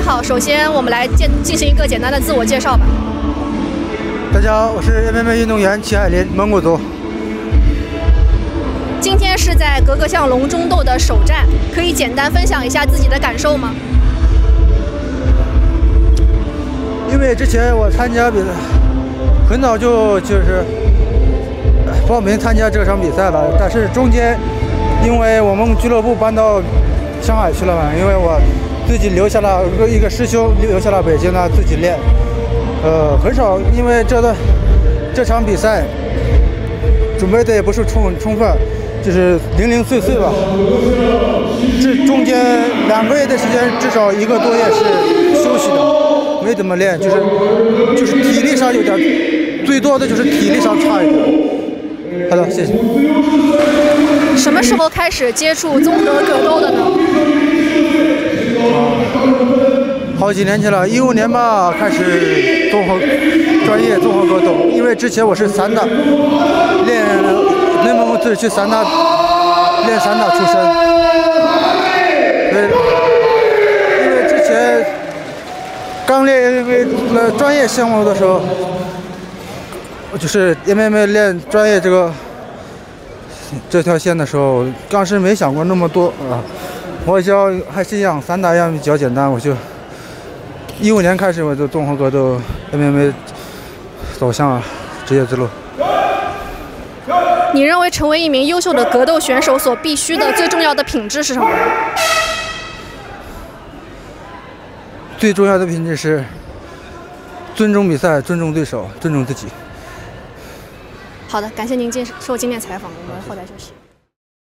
好，首先我们来进进行一个简单的自我介绍吧。大家好，我是 MMA 运动员齐海林，蒙古族。今天是在格格巷龙中斗的首战，可以简单分享一下自己的感受吗？因为之前我参加比赛，很早就就是报名参加这场比赛了，但是中间因为我们俱乐部搬到上海去了嘛，因为我自己留下了一个师兄留下了北京呢，自己练，呃，很少因为这段这场比赛准备的也不是充充分。就是零零碎碎吧，这中间两个月的时间，至少一个多月是休息的，没怎么练，就是就是体力上有点，最多的就是体力上差一点。好的，谢谢。什么时候开始接触综合格斗的？好几年前了，一五年吧，开始综合专业综合格斗，因为之前我是散打练。内蒙古自治区散打练散打出身，对，因为之前刚练 MMA 专业项目的时候，就是 MMA 练专业这个这条线的时候，当时没想过那么多啊。我教还是一样，散打样比较简单，我就一五年开始我就综合格斗 MMA 走向职业之路。你认为成为一名优秀的格斗选手所必须的最重要的品质是什么？最重要的品质是尊重比赛、尊重对手、尊重自己。好的，感谢您接受今天采访，我们后台休息。